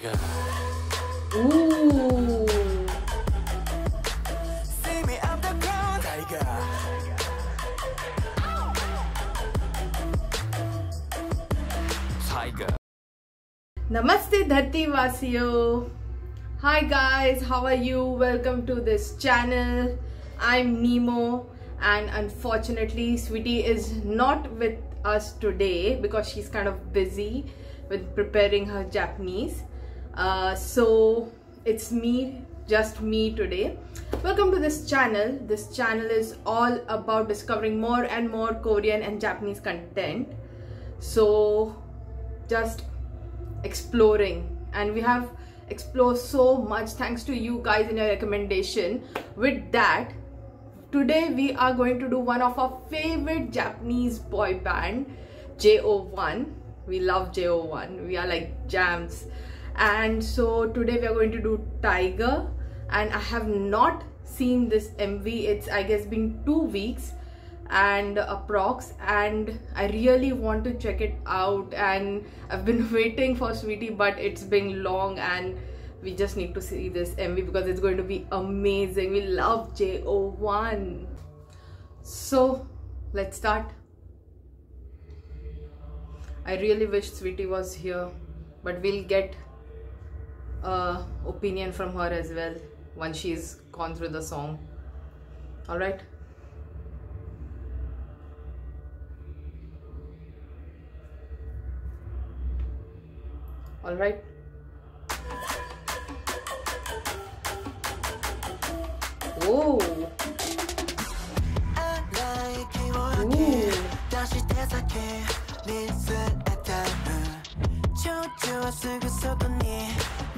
Tiger. Ooh. See me on the ground. Tiger. Tiger. Namaste Dharti Vasiyo. Hi guys, how are you? Welcome to this channel. I'm Nemo and unfortunately Sweety is not with us today because she's kind of busy with preparing her Japanese. Uh, so it's me, just me today. Welcome to this channel. This channel is all about discovering more and more Korean and Japanese content. So just exploring and we have explored so much thanks to you guys in your recommendation with that today we are going to do one of our favorite japanese boy band jo1 we love jo1 we are like jams and so today we are going to do tiger. And i have not seen this mv it's i guess been two weeks and approx. And i really want to check it out. And i've been waiting for sweety but it's been long and we just need to see this mv because it's going to be amazing. We love jo1 so let's start. I really wish sweety was here but we'll get a opinion from her as well once she's gone through the song. All right? All right? Oh. 나의 Ooh.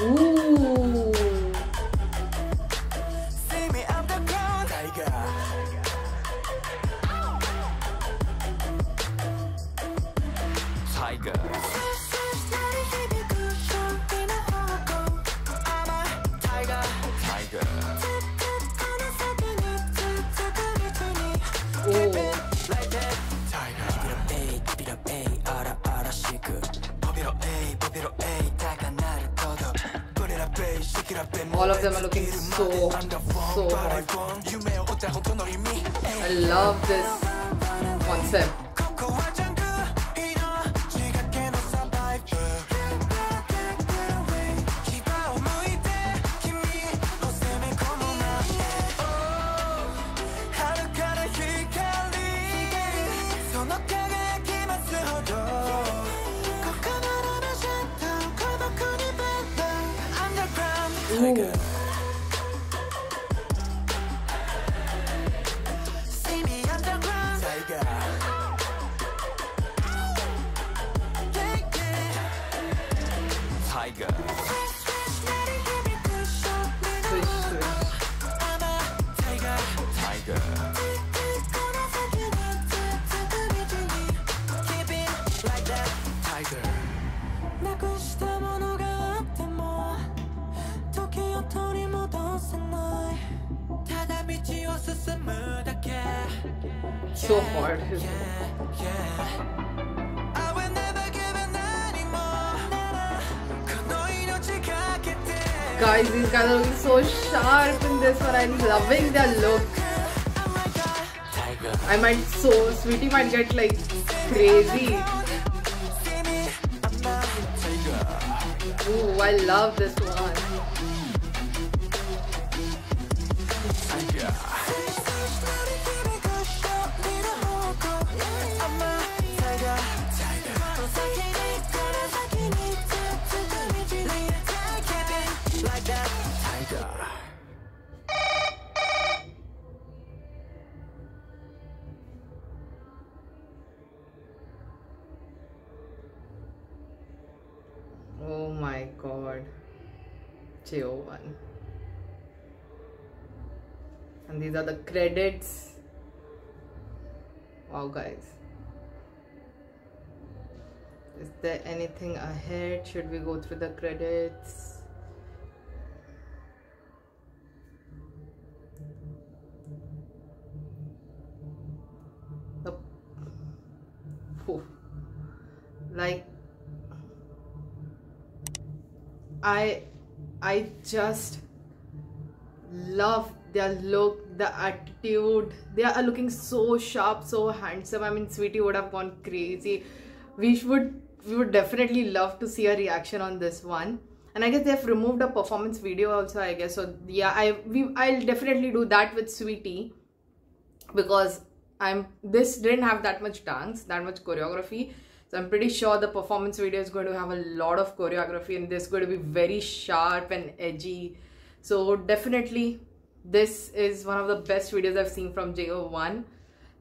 ooh all of them are looking so, so hot. I love this concept. Underground ooh See けて guys these guys are looking so sharp in this one. I'm loving their look. Tiger i might so sweety might get like crazy. See me I'm not Tiger ooh i love this one my god. JO1 and these are the credits. Wow guys. Is there anything ahead? Should we go through the credits? Like I I just love their look, the attitude. They are looking so sharp, so handsome. I mean, Sweety would have gone crazy. We would we would definitely love to see a reaction on this one. And I guess they've removed a performance video also. I guess so. Yeah, I we I'll definitely do that with Sweety because I'm this didn't have that much dance, that much choreography. So I'm pretty sure the performance video is going to have a lot of choreography and this is going to be very sharp and edgy. So definitely this is one of the best videos I've seen from JO1.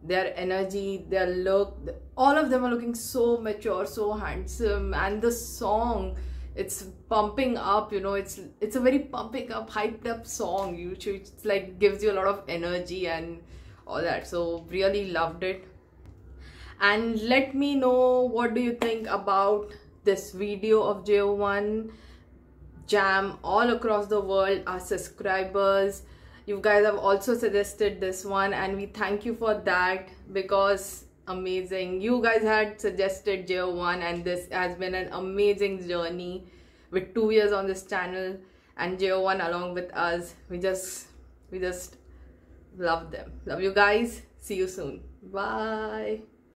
Their energy, their look, all of them are looking so mature, so handsome and the song it's pumping up you know it's it's a very pumping up hyped up song you it's like gives you a lot of energy and all that so really loved it and let me know what do you think about this video of JO1 jam all across the world our subscribers. You guys have also suggested this one and we thank you for that because amazing. You guys had suggested JO1 and this has been an amazing journey with two years on this channel and JO1 along with us. We just we just love them. Love you guys. See you soon. Bye